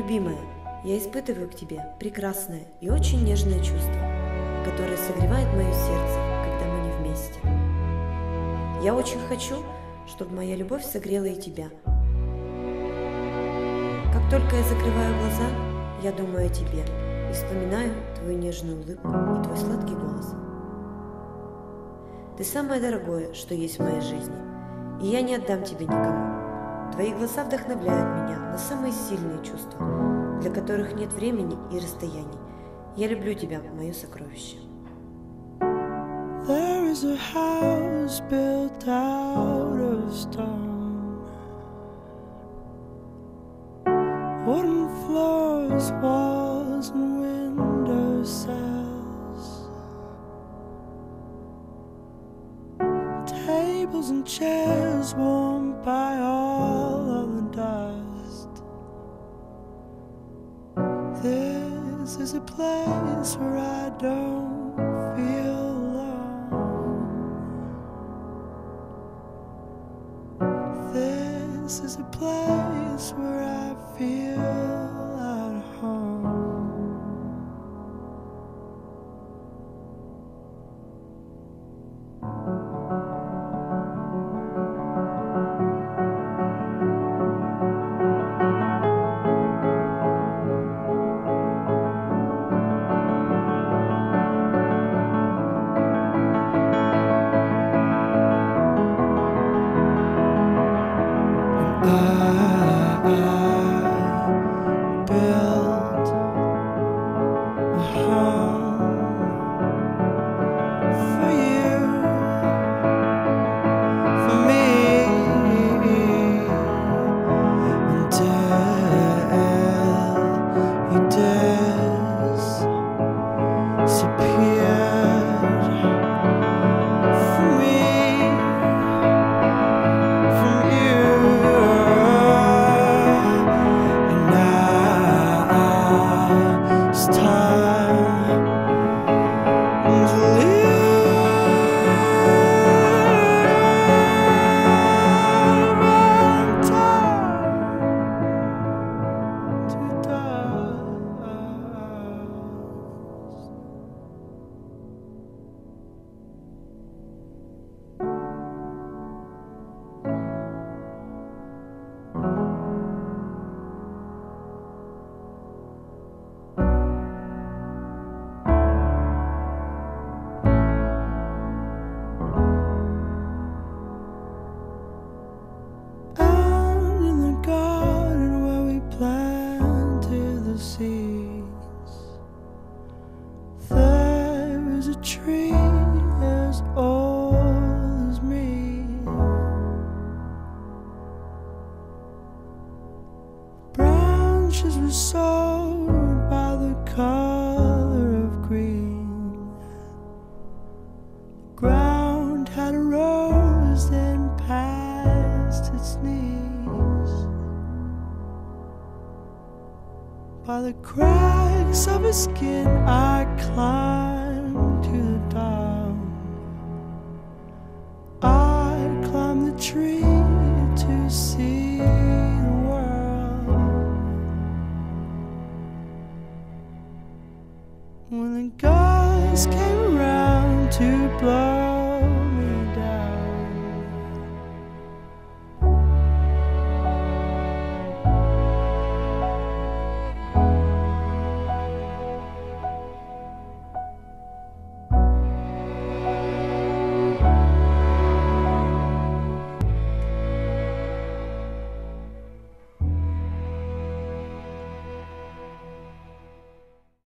Любимая, я испытываю к тебе прекрасное и очень нежное чувство, которое согревает мое сердце, когда мы не вместе. Я очень хочу, чтобы моя любовь согрела и тебя. Как только я закрываю глаза, я думаю о тебе и вспоминаю твою нежную улыбку и твой сладкий голос. Ты самое дорогое, что есть в моей жизни, и я не отдам тебе никому. Твои глаза вдохновляют меня на самые сильные чувства, для которых нет времени и расстояний. Я люблю тебя, мое сокровище. There is a house built out of stone. Wooden floors, walls, and window sills. Tables and chairs warmed by all is a place where I don't feel alone. This is a place where I feel By the cracks of his skin, I climbed to the top. I climbed the tree to see the world. When the guys came around to blow